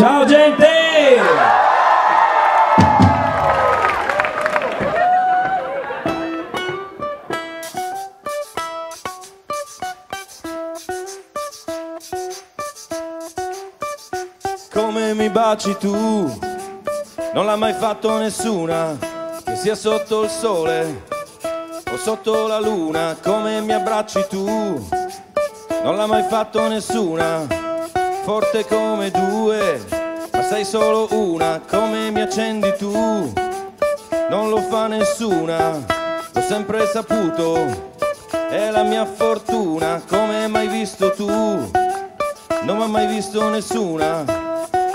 Ciao gente! Come mi baci tu, non l'ha mai fatto nessuna, che sia sotto il sole o sotto la luna, come mi abbracci tu, non l'ha mai fatto nessuna, forte come due, sei solo una, come mi accendi tu, non lo fa nessuna, l'ho sempre saputo, è la mia fortuna, come mai visto tu, non mi ha mai visto nessuna,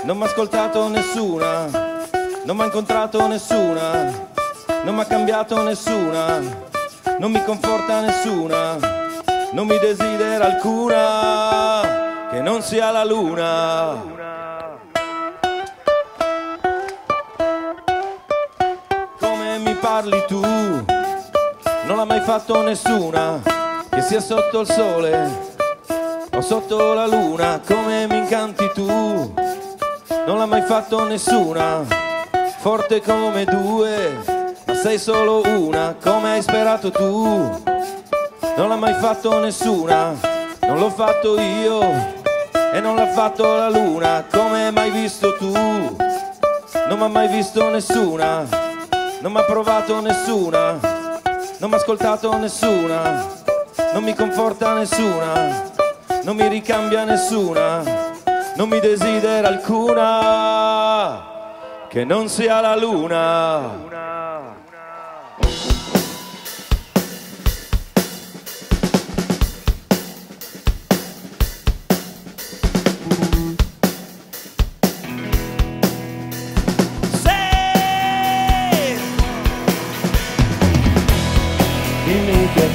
non mi ha ascoltato nessuna, non mi ha incontrato nessuna, non mi ha cambiato nessuna, non mi conforta nessuna, non mi desidera alcuna, che non sia la luna. Parli tu, non l'ha mai fatto nessuna, che sia sotto il sole o sotto la luna, come mi incanti tu, non l'ha mai fatto nessuna, forte come due, ma sei solo una, come hai sperato tu, non l'ha mai fatto nessuna, non l'ho fatto io e non l'ha fatto la luna, come mai visto tu, non mi ha mai visto nessuna, non mi ha provato nessuna, non mi ha ascoltato nessuna, non mi conforta nessuna non mi ricambia nessuna, non mi desidera alcuna, che non sia la luna.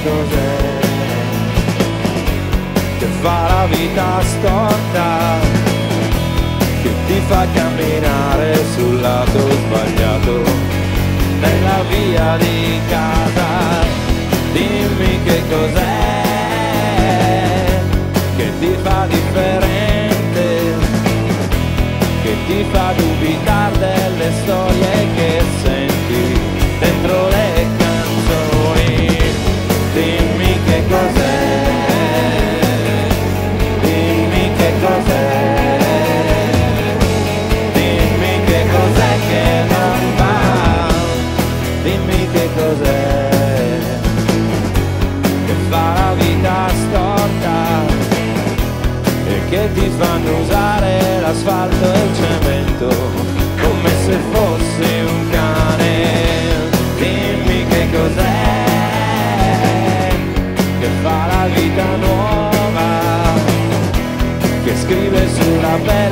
Cos'è che fa la vita storta, che ti fa camminare sul lato sbagliato nella via di casa. Dimmi che cos'è che ti fa differente, che ti fa dubitare delle storie che senti l'asfalto e il cemento come se fossi un cane. Dimmi che cos'è, che fa la vita nuova che scrive sulla pelle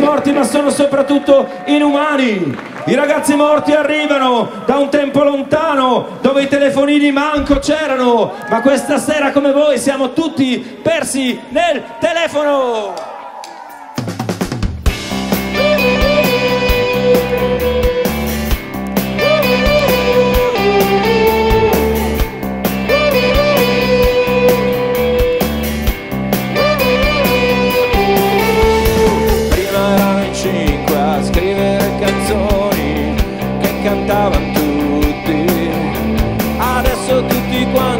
morti ma sono soprattutto inumani. I ragazzi morti arrivano da un tempo lontano dove i telefonini manco c'erano, ma questa sera come voi siamo tutti persi nel telefono. One.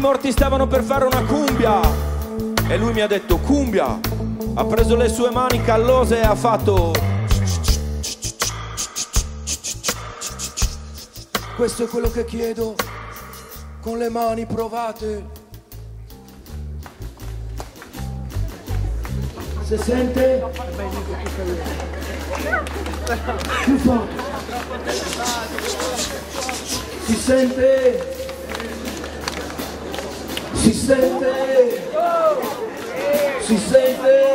i morti stavano per fare una cumbia e lui mi ha detto cumbia. Ha preso le sue mani callose e ha fatto... Questo è quello che chiedo con le mani provate. Se sente? Più forte. Si sente? Sente? Si sente?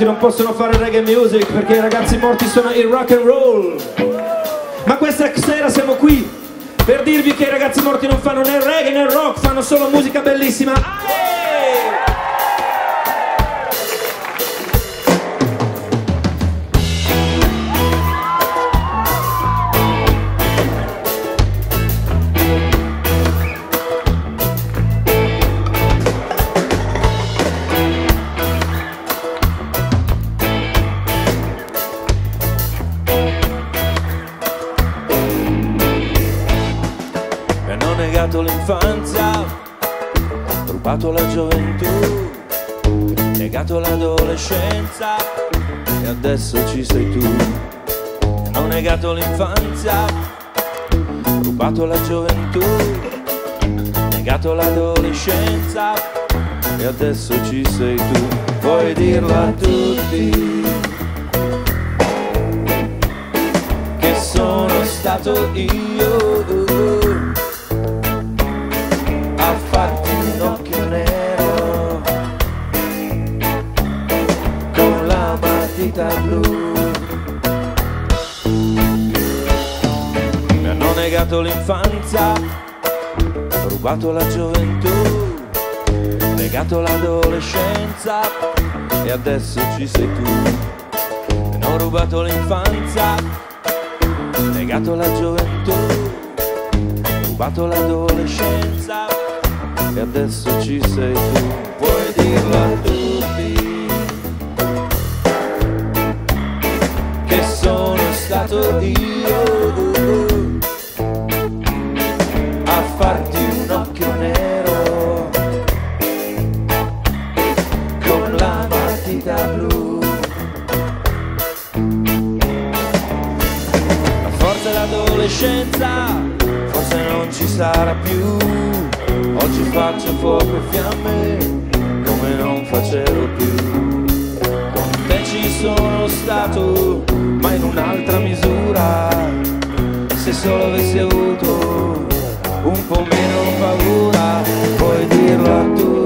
Morti non possono fare reggae music perché i ragazzi morti sono il rock and roll. Ma questa sera siamo qui per dirvi che i ragazzi morti non fanno né reggae né rock, fanno solo musica bellissima. Adesso ci sei tu. Hanno negato l'infanzia, rubato la gioventù, negato l'adolescenza e adesso ci sei tu. Puoi dirlo a tutti che sono stato io negato l'infanzia, rubato la gioventù, negato l'adolescenza e adesso ci sei tu. Mi hanno rubato l'infanzia, negato la gioventù, rubato l'adolescenza e adesso ci sei tu, puoi dirlo a tutti? Che sono stato io più. Oggi faccio fuoco e fiamme come non facevo più. Con te ci sono stato, ma in un'altra misura. Se solo avessi avuto un po' meno paura, puoi dirlo a tutti.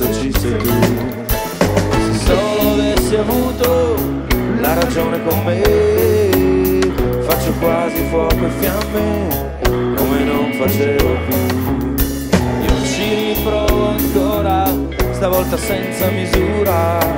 adesso ci sei tu. Se solo avessi avuto la ragione con me, faccio quasi fuoco e fiamme come non facevo più. Io ci riprovo ancora, stavolta senza misura.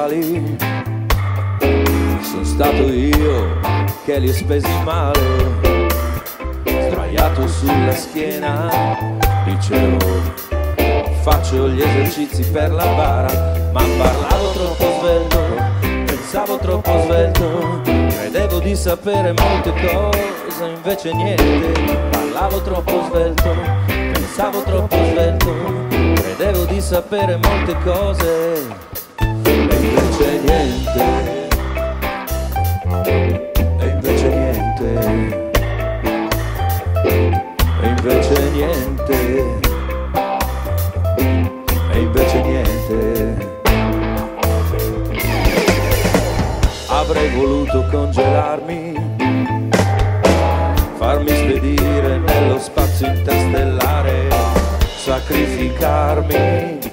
Uguali sono stato io che li ho spesi male, sdraiato sulla schiena, dicevo faccio gli esercizi per la bara, ma parlavo troppo svelto, pensavo troppo svelto, credevo di sapere molte cose, invece niente, parlavo troppo svelto, pensavo troppo svelto, credevo di sapere molte cose, invece niente. E invece niente, e invece niente, e invece niente. Avrei voluto congelarmi, farmi spedire nello spazio interstellare, sacrificarmi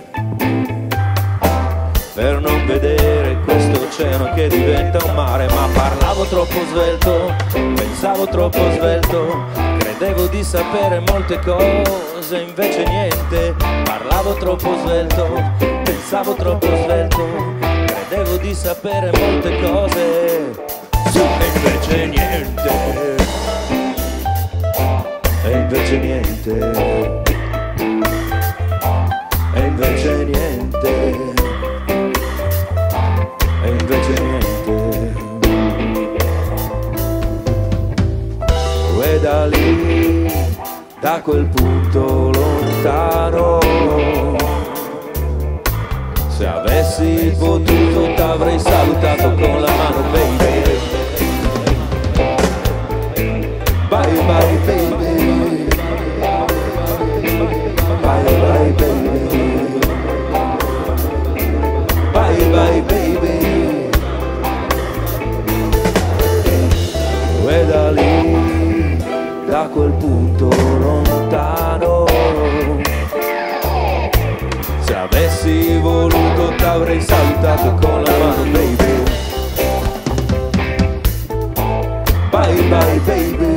questo oceano che diventa un mare ma parlavo troppo svelto pensavo troppo svelto credevo di sapere molte cose invece niente parlavo troppo svelto pensavo troppo svelto credevo di sapere molte cose e invece niente e invece niente da quel punto lontano, se avessi potuto t'avrei salutato con la mano, baby. Bye bye baby. Bye bye baby. Bye bye baby. quel punto lontano. Se avessi voluto t'avrei salutato con la mano, baby. Bye bye baby.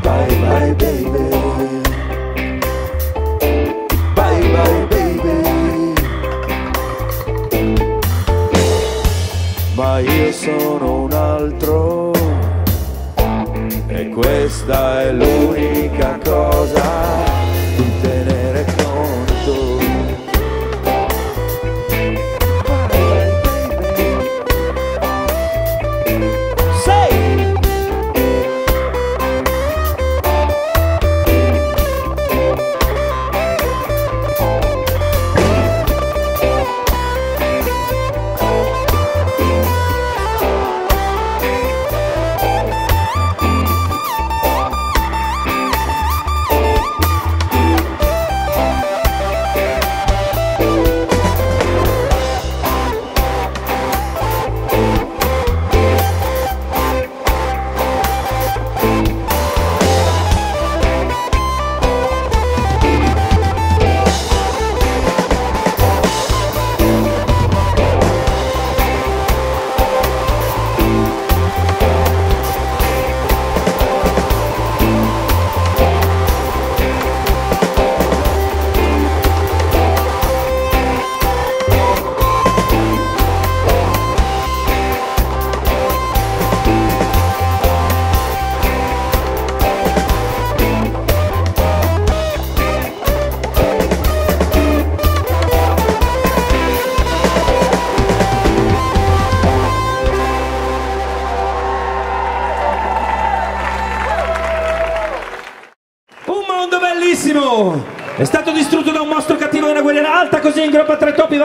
Bye bye baby. Bye bye baby. Ma io sono un altro questa è l'unica cosa.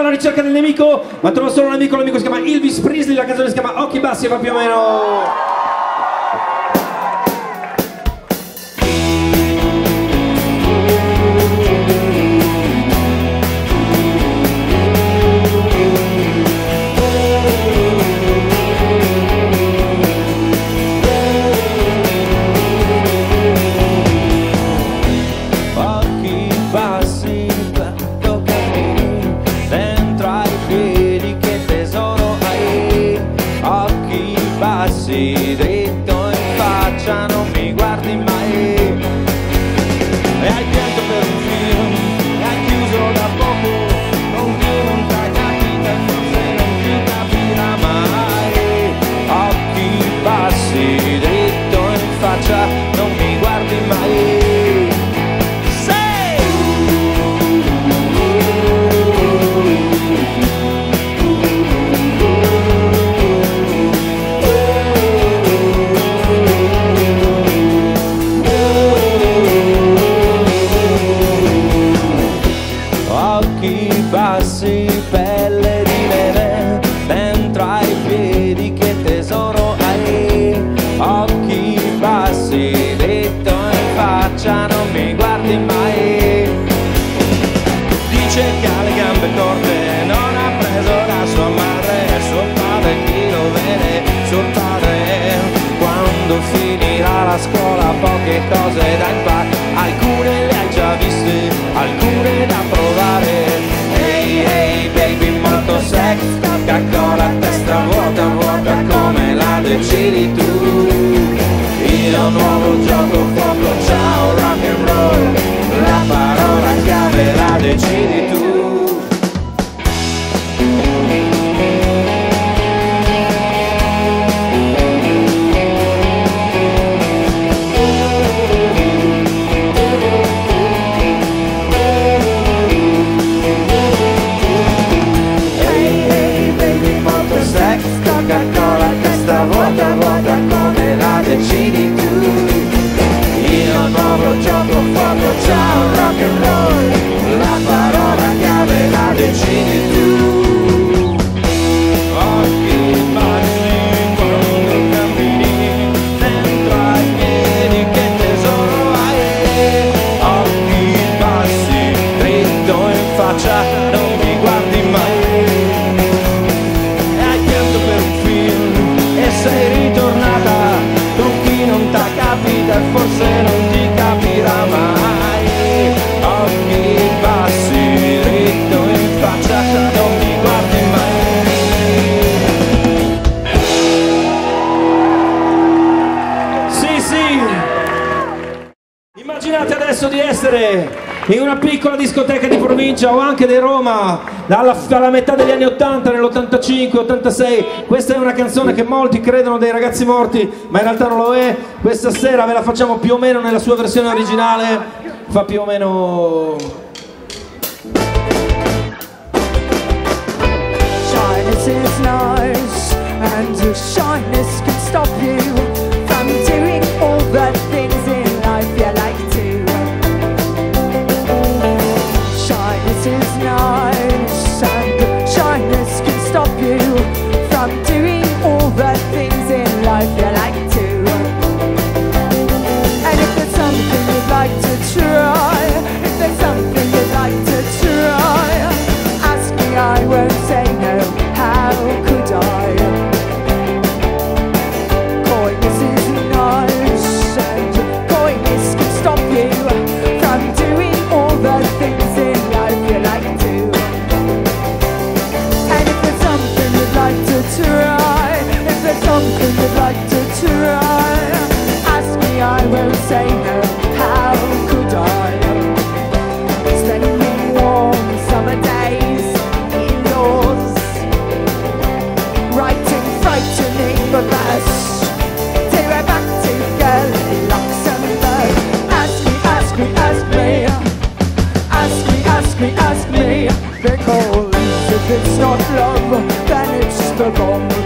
alla ricerca del nemico, ma trova solo un amico, l'amico si chiama Elvis Presley, la canzone si chiama Occhi Bassi e va più o meno... alcune le hai già viste, alcune da provare. Ehi hey, baby molto sex, Coca-Cola testa vuota, vuota come la decidi tu. Io nuovo gioco, fuoco, ciao rock and roll, la parola chiave la decidi permesso di essere in una piccola discoteca di provincia o anche di Roma dalla, dalla metà degli anni 80, nell'85, 86. Questa è una canzone che molti credono dei ragazzi morti, ma in realtà non lo è. Questa sera ve la facciamo più o meno nella sua versione originale. Fa più o meno me, ask me. Because if it's not love, then it's the wrong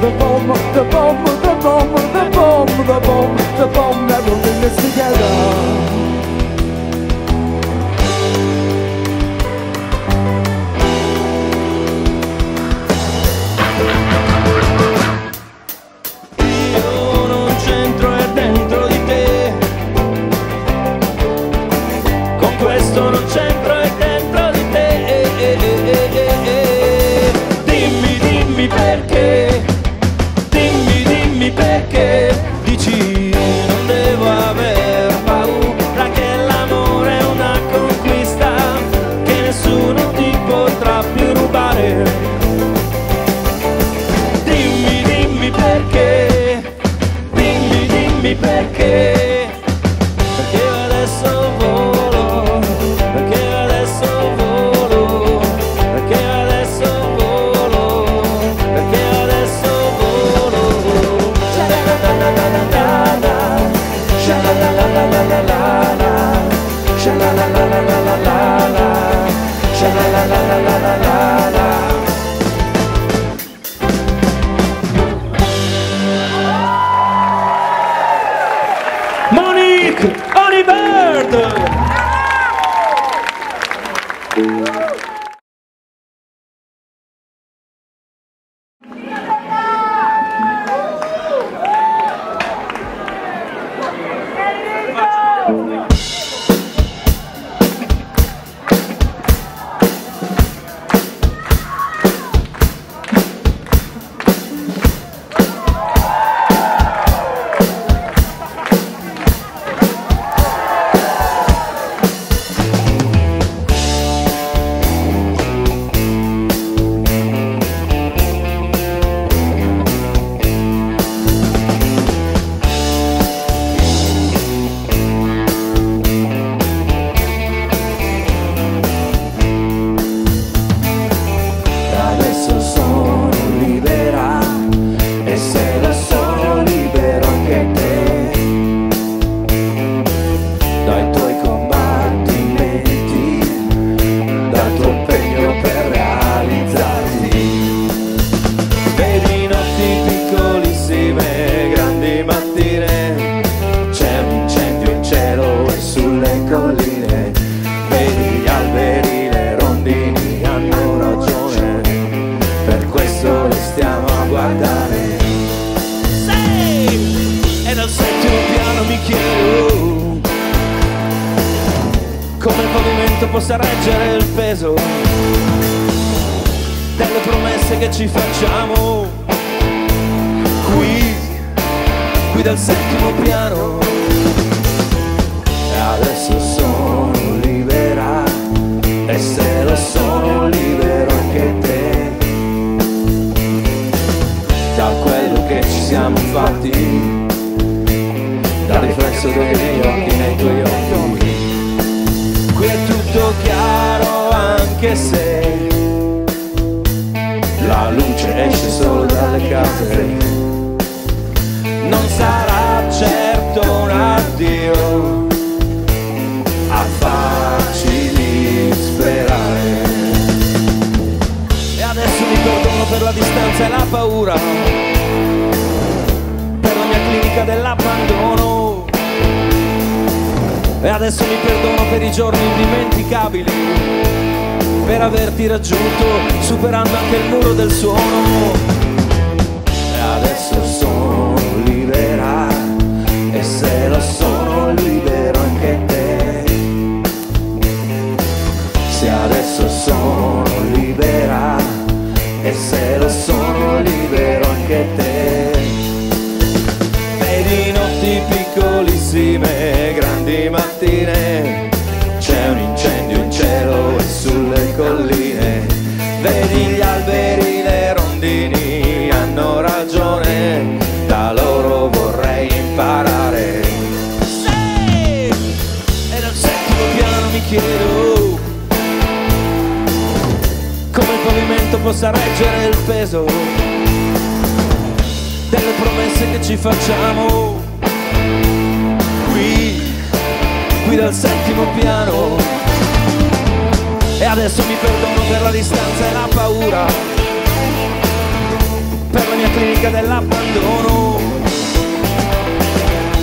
che ci facciamo qui, qui dal settimo piano. Adesso sono libera e se lo sono libero anche te. Da quello che ci siamo fatti, dal riflesso dei miei occhi nei tuoi occhi. Qui è tutto chiaro anche se la luce esce solo dalle case. Non sarà certo un addio a farci sperare. E adesso mi perdono per la distanza e la paura, per la mia clinica dell'abbandono. E adesso mi perdono per i giorni indimenticabili, per averti raggiunto superando anche il muro del suono. Possa reggere il peso delle promesse che ci facciamo qui, qui dal settimo piano. E adesso mi perdono per la distanza e la paura, per la mia clinica dell'abbandono.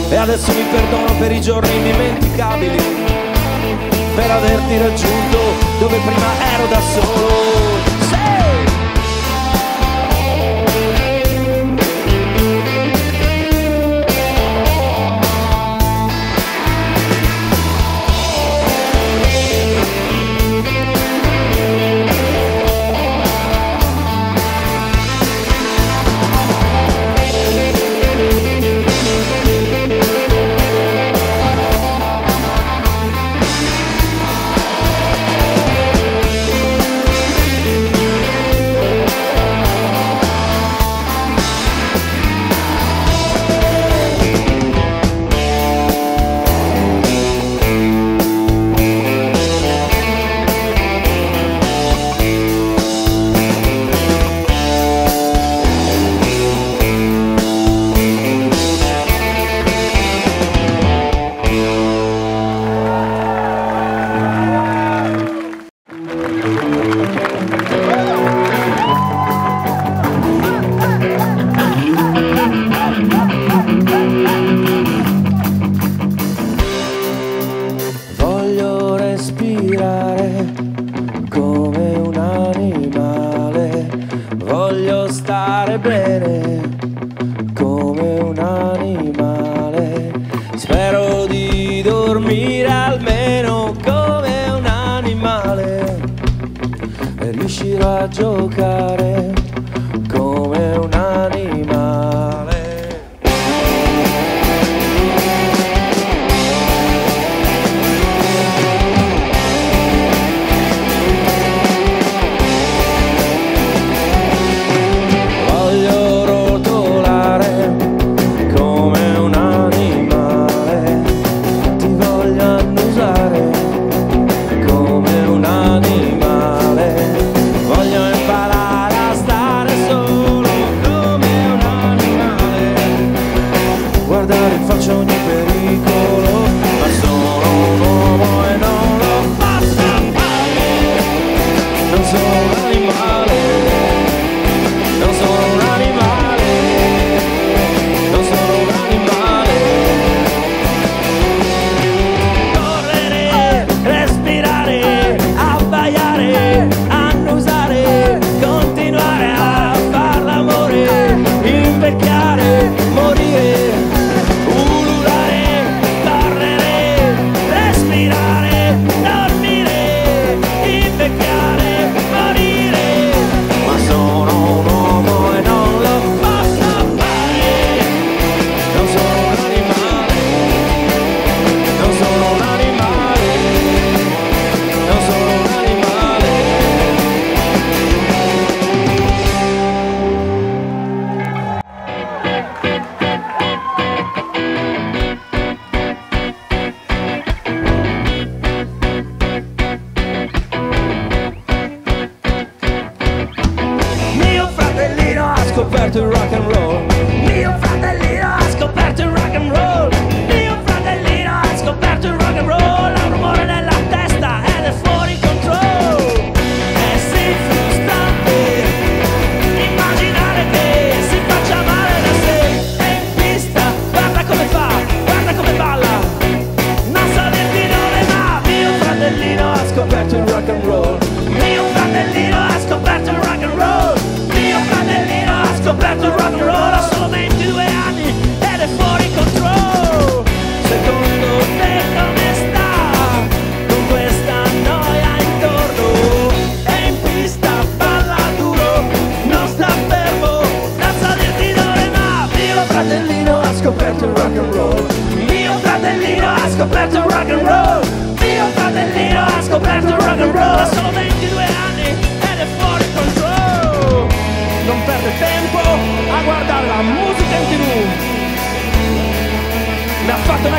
E adesso mi perdono per i giorni indimenticabili, per averti raggiunto dove prima ero da solo. Sì!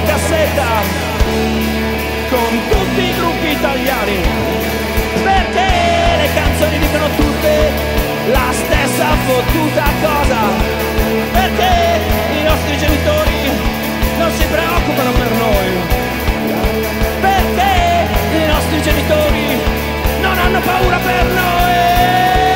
cassetta con tutti i gruppi italiani. Perché le canzoni dicono tutte la stessa fottuta cosa? Perché i nostri genitori non si preoccupano per noi? Perché i nostri genitori non hanno paura per noi?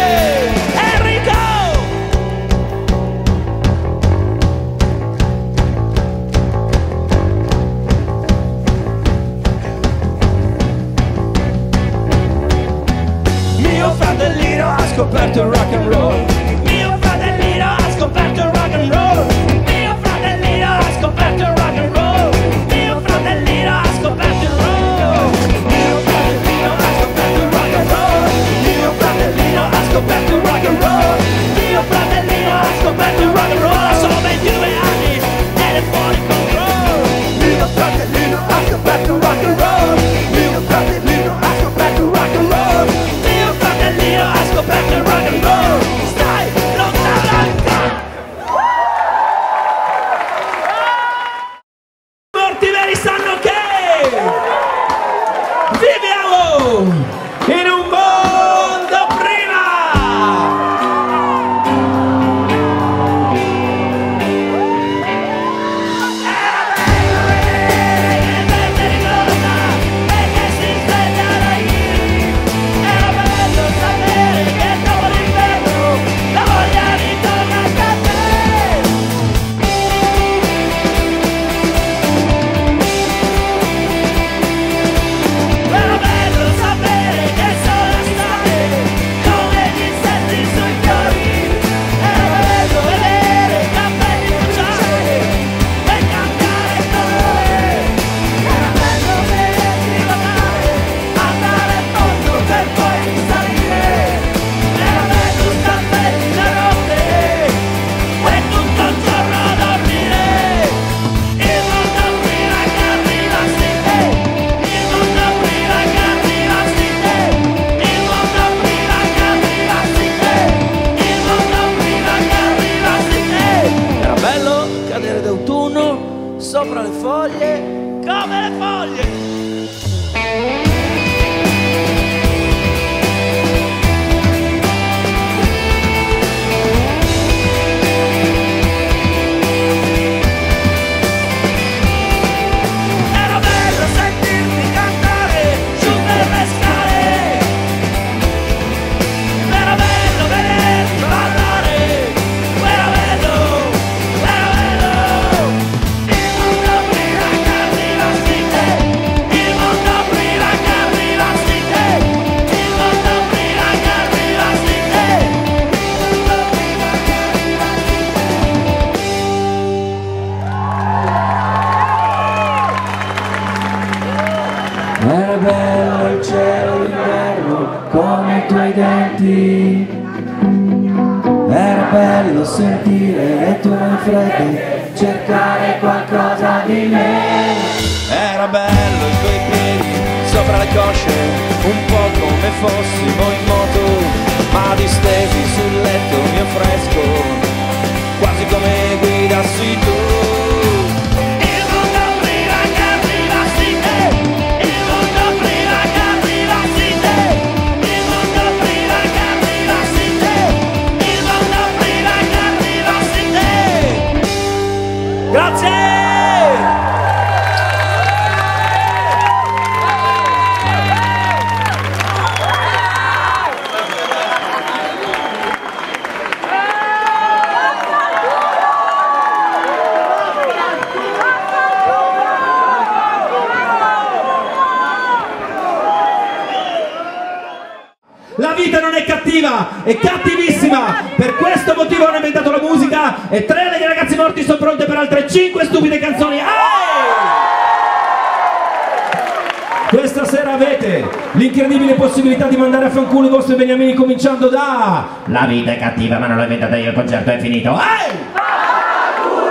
cantando da La vita è cattiva ma non l'ho inventata io, il concerto è finito. Ehi!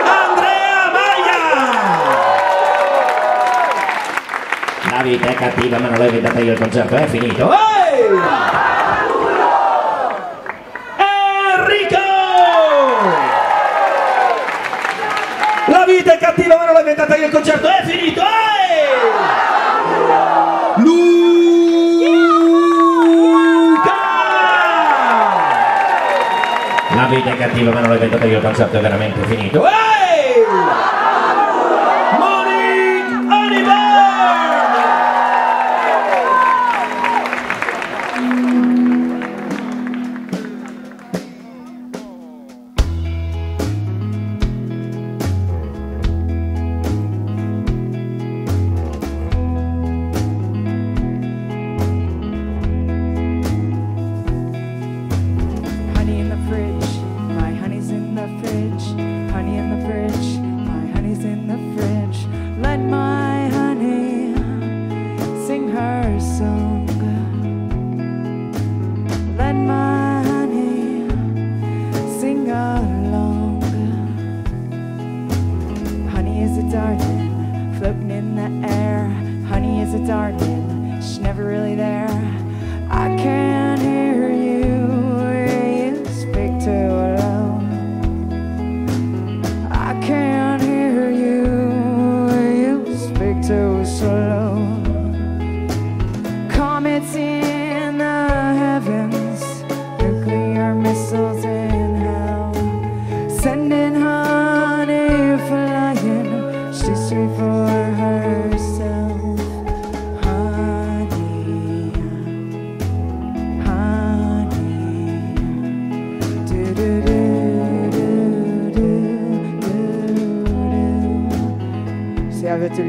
Andrea Maglia! La vita è cattiva ma non l'ho inventata io, il concerto è finito. Ehi! è cattivo ma non l'ho inventato io il concerto è veramente finito.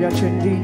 要全力。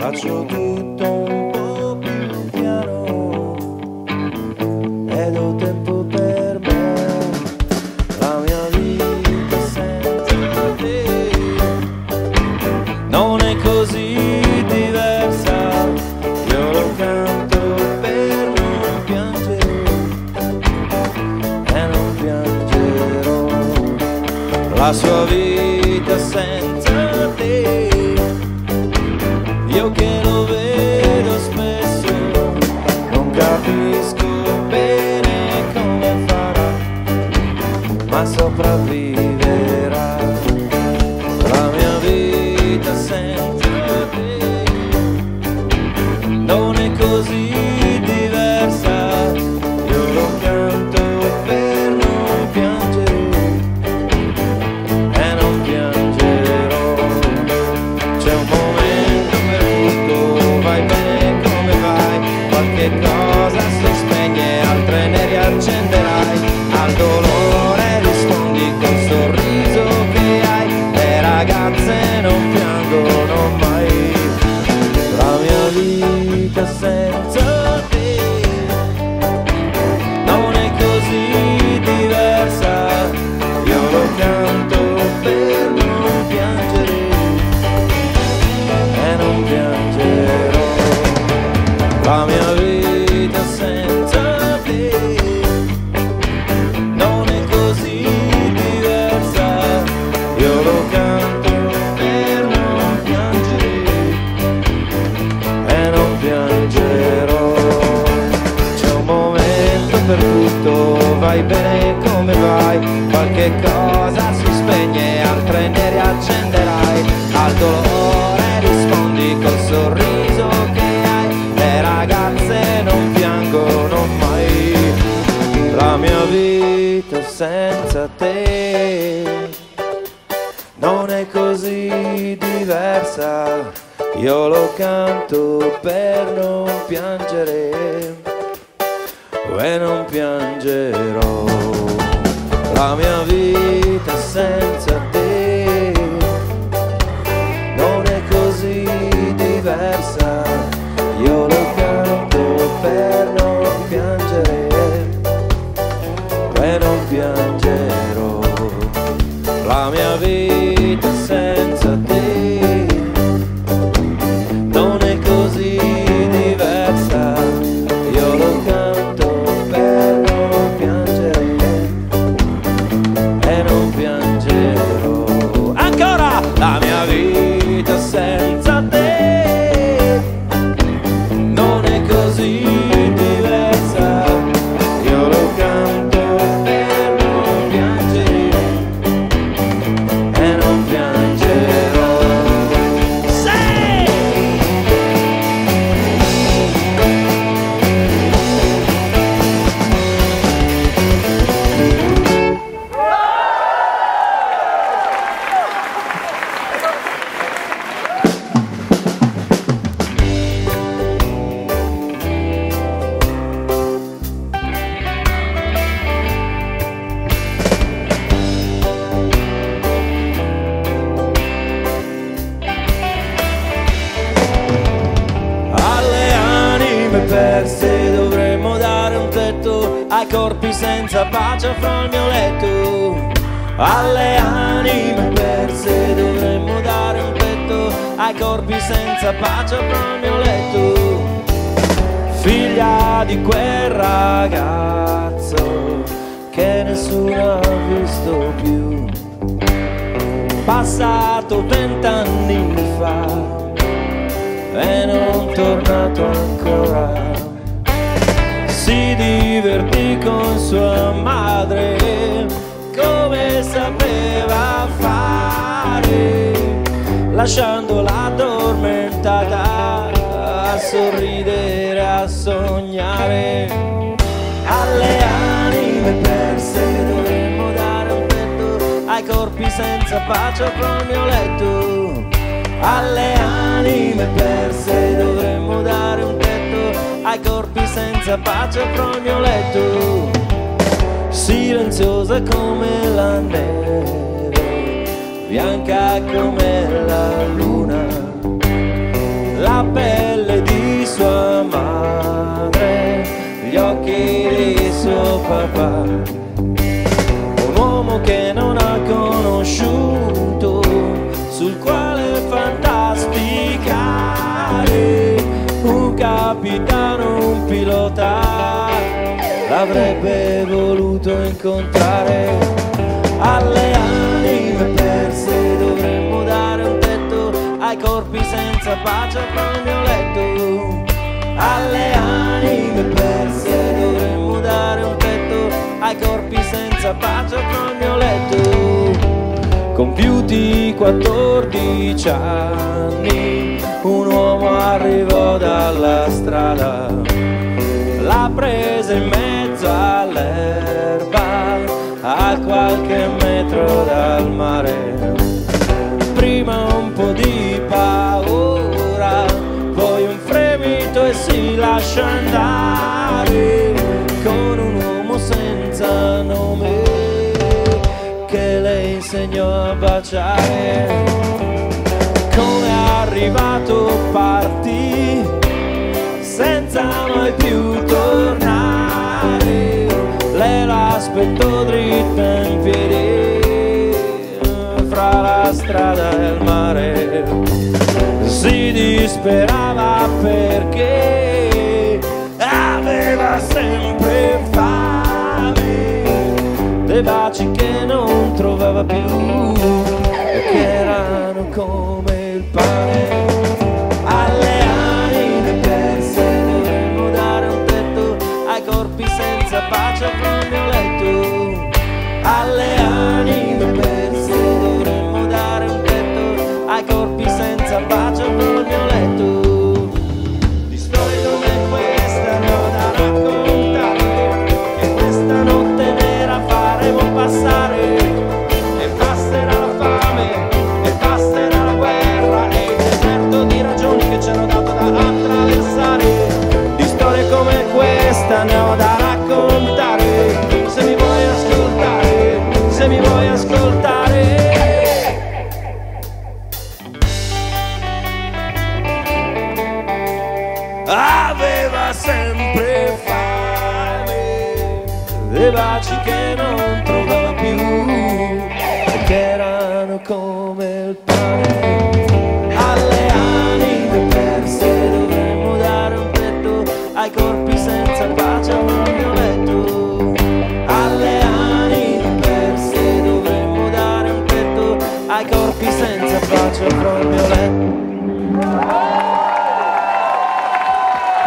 faccio tutto un po' più piano ed ho tempo per me. La mia vita senza te non è così diversa. Io lo canto per non piangere. E non piangerò. La sua vita segno a baciare. Come arrivato parti senza mai più tornare. Lei l'aspetto dritta in piedi, fra la strada e il mare. Si disperava perché aveva sempre due baci che non trovava più che erano come il pane.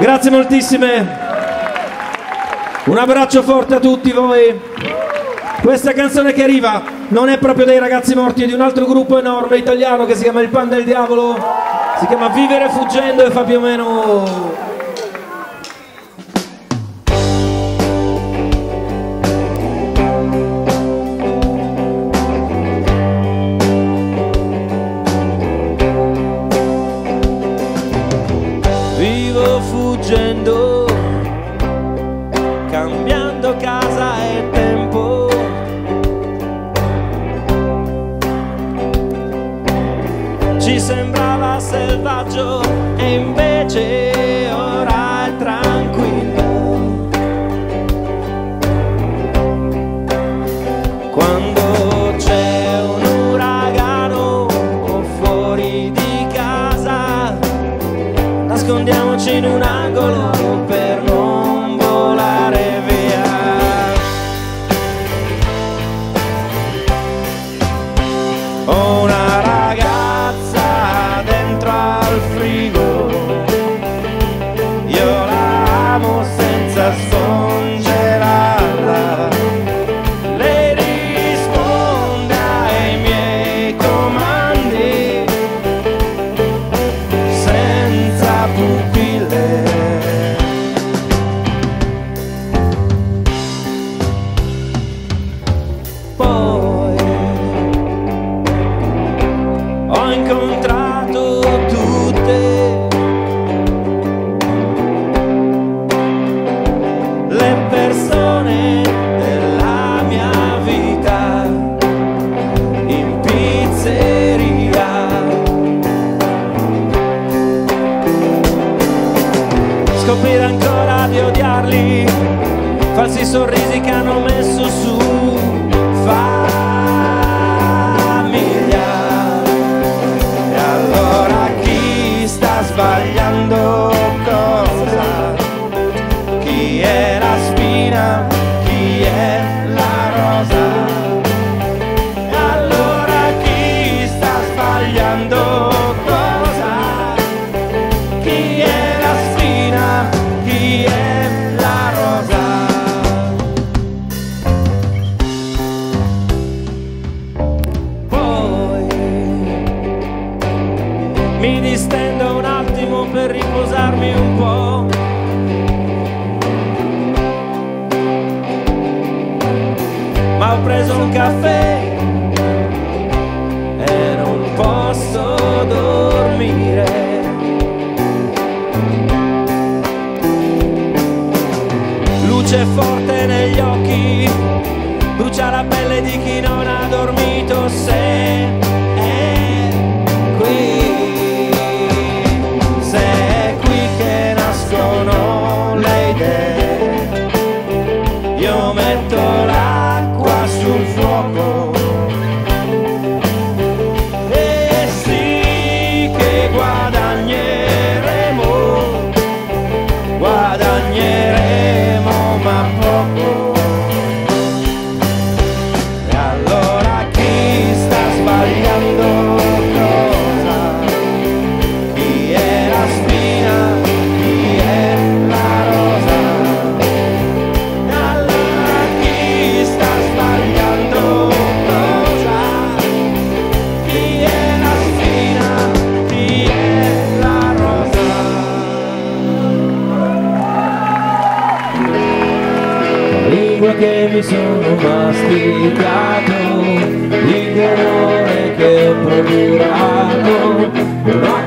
Grazie moltissime. Un abbraccio forte a tutti voi. Questa canzone che arriva non è proprio dei ragazzi morti, è di un altro gruppo enorme italiano che si chiama Il Pan del Diavolo. Si chiama Vivere fuggendo e fa più o meno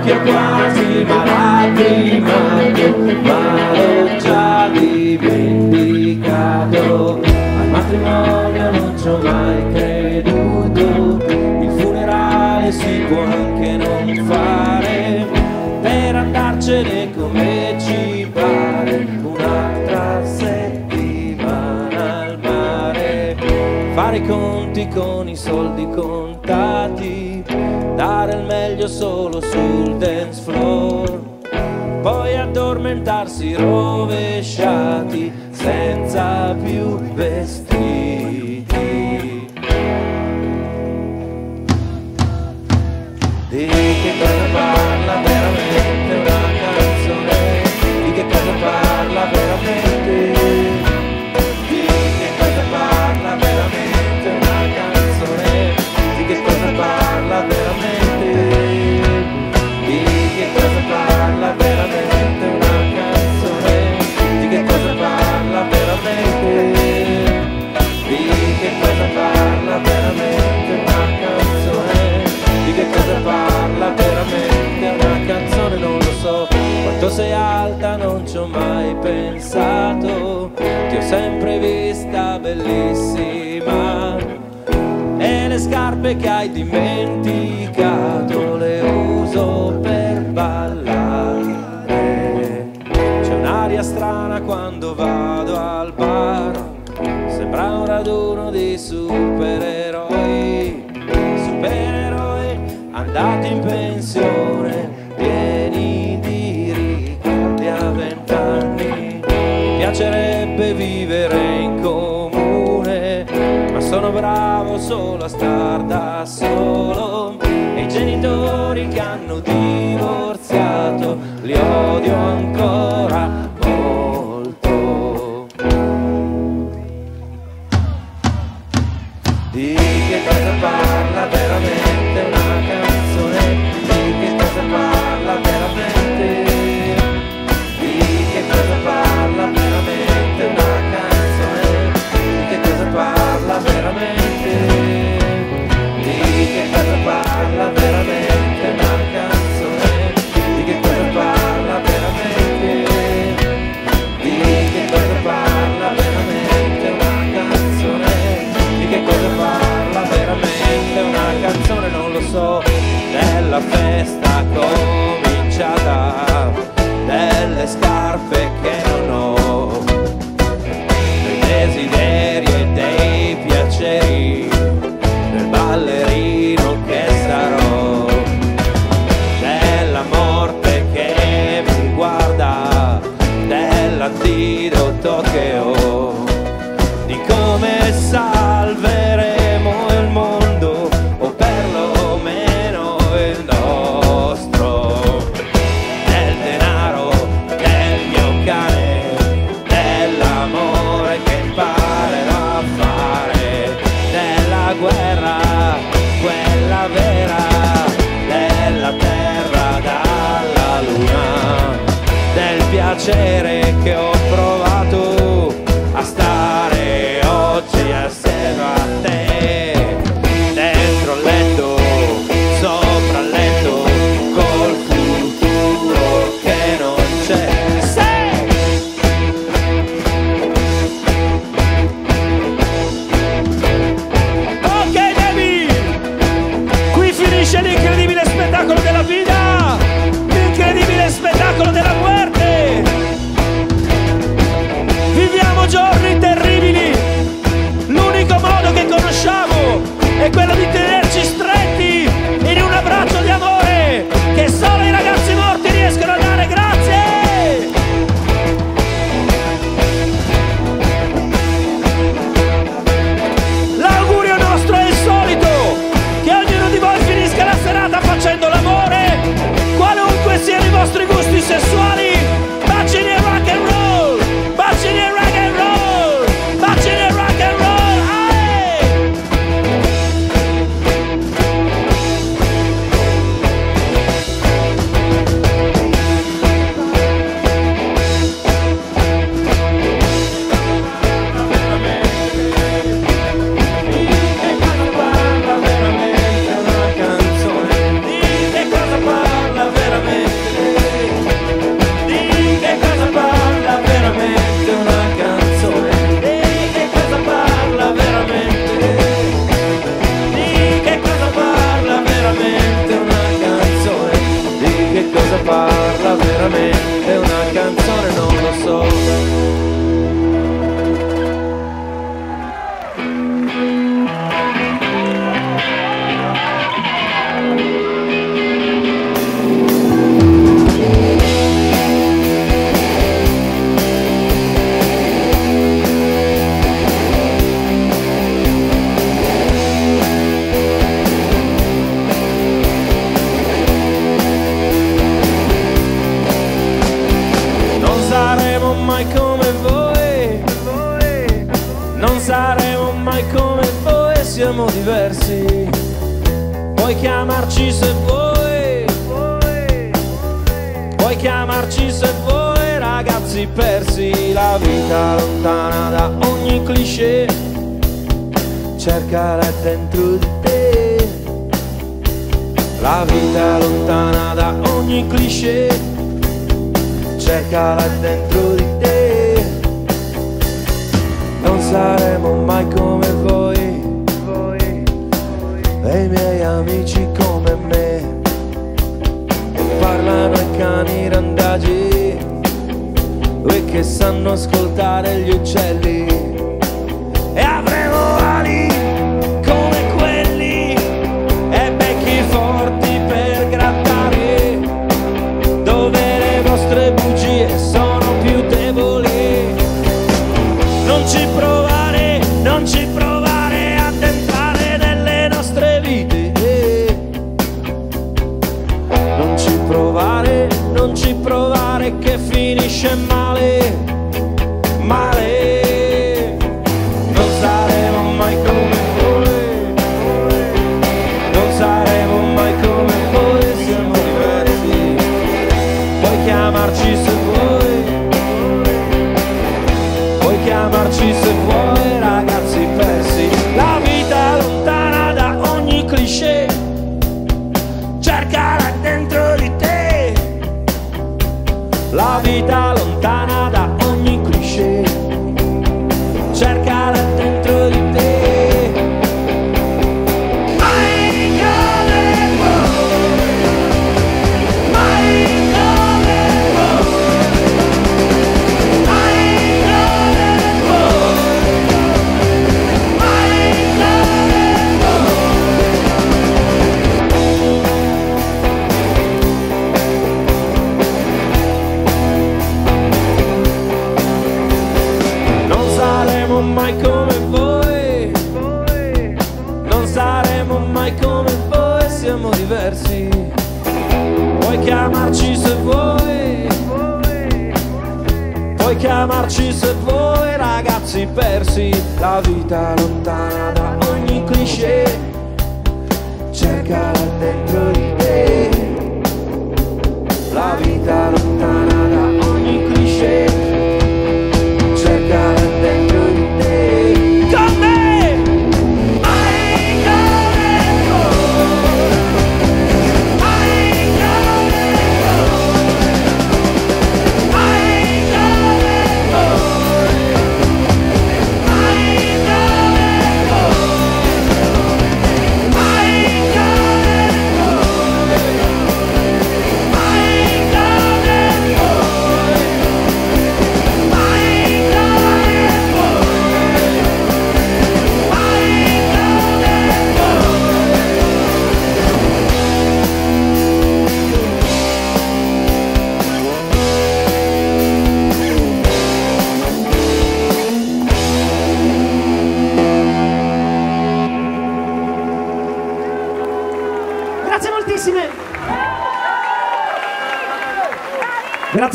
occhio quasi malati ma l'ho già dimenticato al matrimonio non ci ho mai creduto il funerale si può anche non fare. Per andarcene come ci pare un'altra settimana al mare. Fare i conti con i soldi con sveglio solo sul dance floor, poi addormentarsi rovesciati. pensato, ti ho sempre vista bellissima e le scarpe che hai dimenticato le uso per ballare. C'è un'aria strana quando vado al bar, sembra un raduno di supereroi, supereroi andati in pensione. más. cercala dentro di te. La vita lontana da ogni cliché, cercala dentro di te. Non saremo mai come voi, e i miei amici come me. Parlano i cani randagi, lui che sanno ascoltare gli uccelli. noche más. habitaron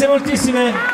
grazie moltissime.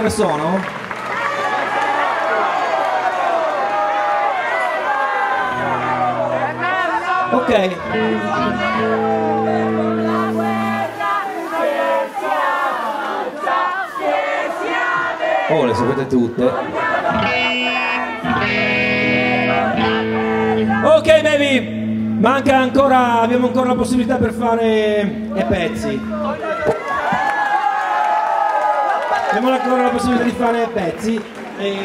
dove sono? Ok. Oh, le sapete tutte. Ok baby, manca ancora, abbiamo ancora la possibilità per fare e pezzi abbiamo ancora la possibilità di fare pezzi. E...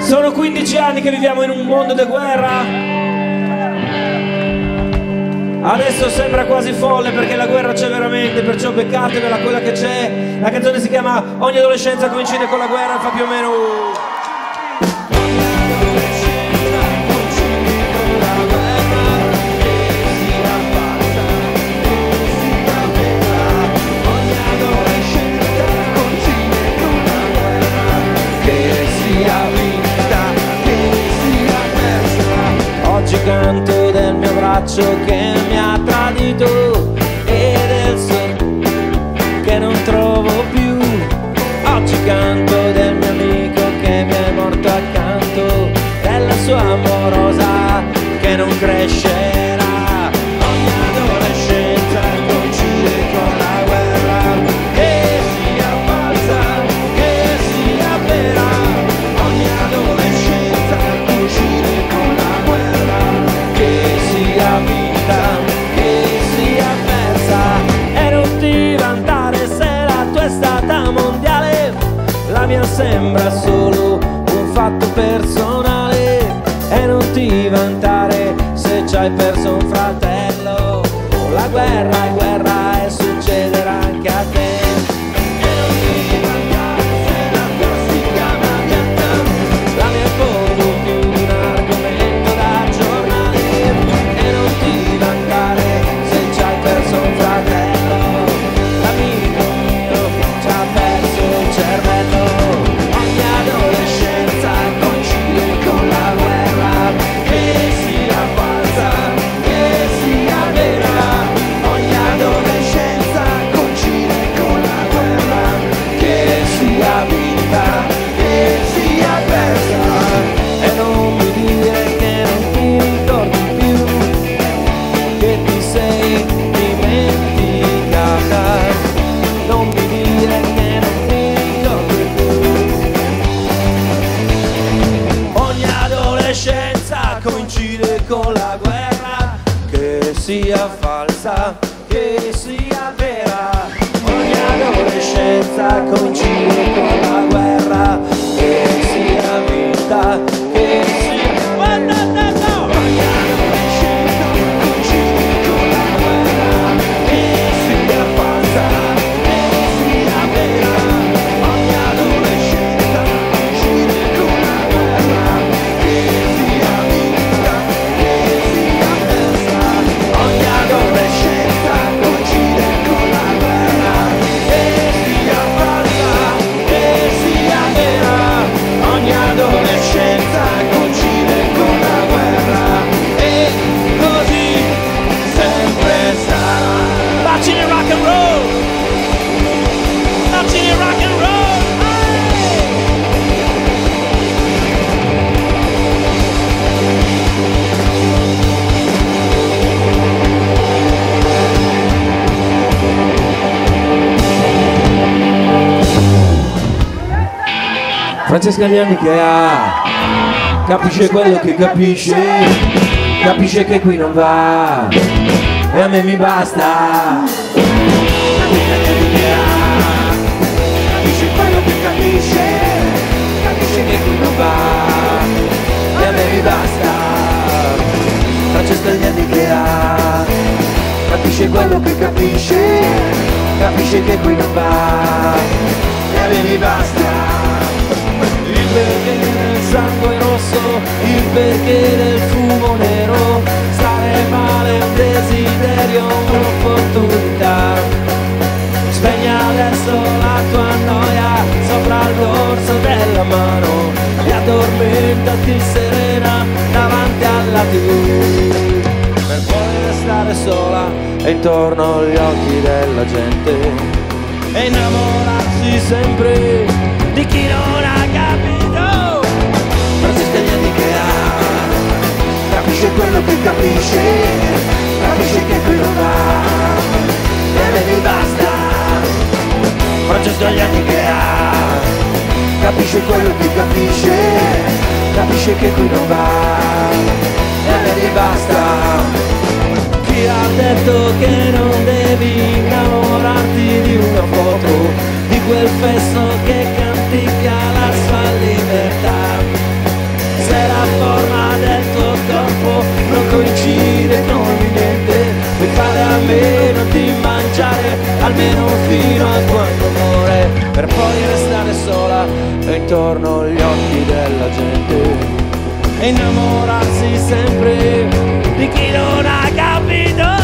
sono 15 anni che viviamo in un mondo di guerra. Adesso sembra quasi folle perché la guerra c'è veramente perciò beccatevela quella che c'è. La canzone si chiama ogni adolescenza coincide con la guerra fa più o meno braccio che mi ha tradito e del sole che non trovo più. Oggi canto del mio amico che mi è morto accanto, della sua amorosa che non cresce sembra solo un fatto personale e non ti vantare se ci hai perso un fratello. Oh, la guerra è guerra. psycho cheating Anni che ha, capisce quello che capisce, capisce. Che qui non va, e a me mi basta. Capisce quello che capisce, capisce che qui non va, e a me mi basta. Francesca anni che ha, capisce quello che capisce, capisce che qui non va, e a me mi basta. Perché del sangue rosso, il perché del fumo nero, stare male è un desiderio, un'opportunità. Spegni adesso la tua noia sopra il dorso della mano e addormentati serena davanti alla tv. Per poi restare sola e intorno agli occhi della gente e innamorarsi sempre di chi non ha capito. Capisce quello che capisce, capisce che qui non va, e me basta. Francesca gli anni che ha, capisce quello che capisce, capisce che qui non va, e me basta. Chi ha detto che non devi innamorarti di una foto di quel fesso che canticchia la sua libertà? Se la forma del tuo corpo non coincide con niente, fare a meno di mangiare almeno fino a quando muore, per poi restare sola e intorno agli occhi della gente. E innamorarsi sempre di chi non ha capito.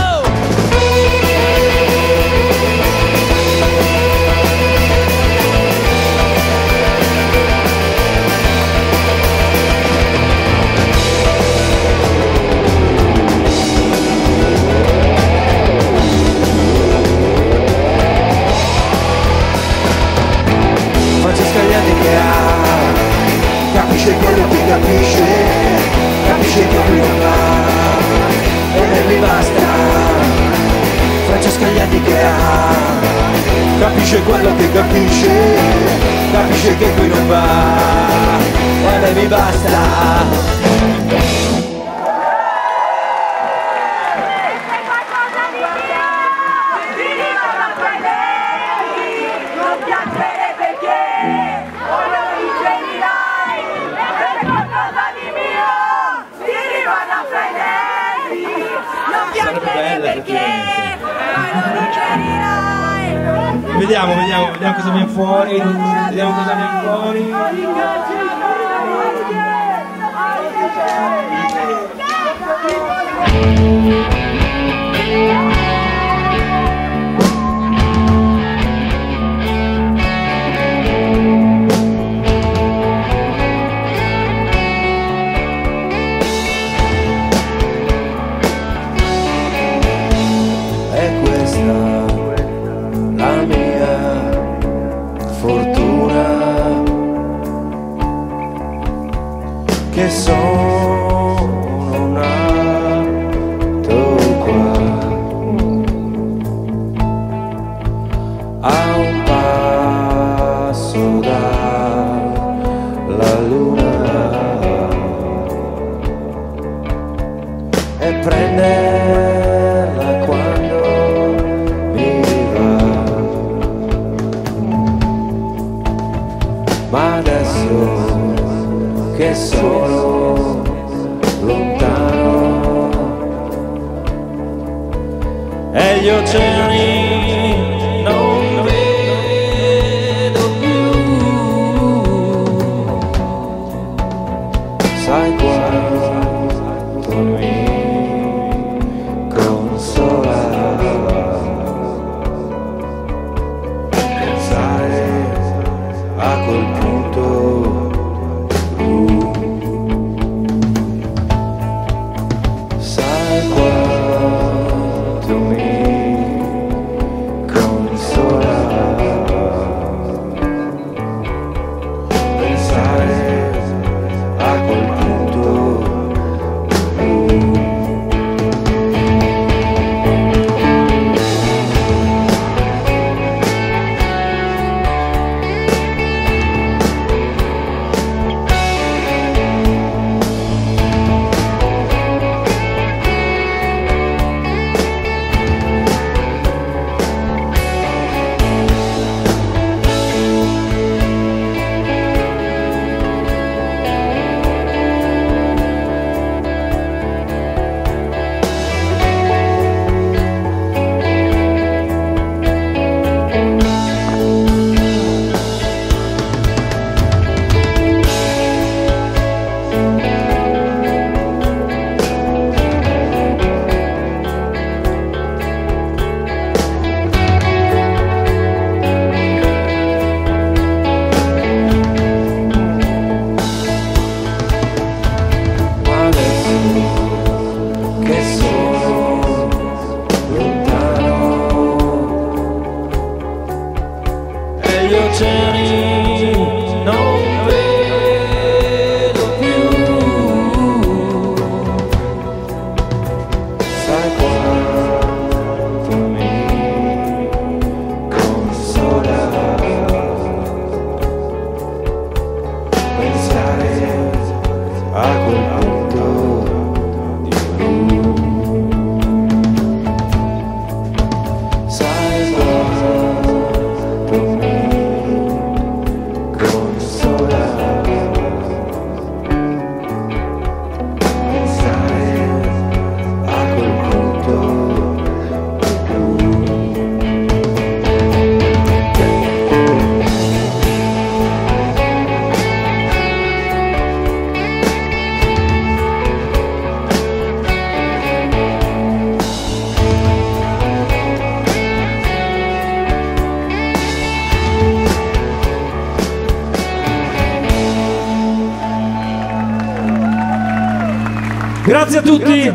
Grazie a tutti.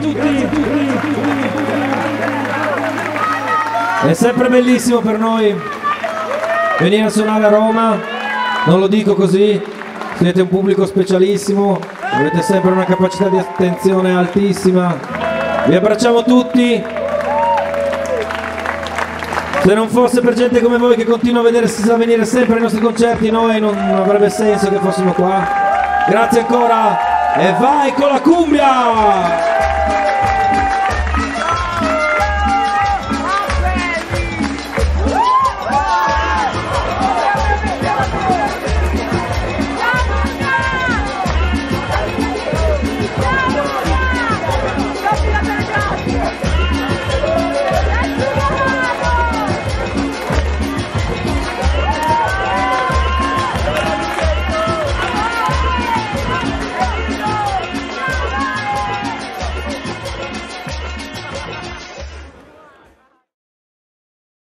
È sempre bellissimo per noi venire a suonare a Roma, non lo dico così, siete un pubblico specialissimo, avete sempre una capacità di attenzione altissima, vi abbracciamo tutti. Se non fosse per gente come voi che continua a, vedere, a venire sempre ai nostri concerti, noi non avrebbe senso che fossimo qua. Grazie ancora e vai con la cumbia!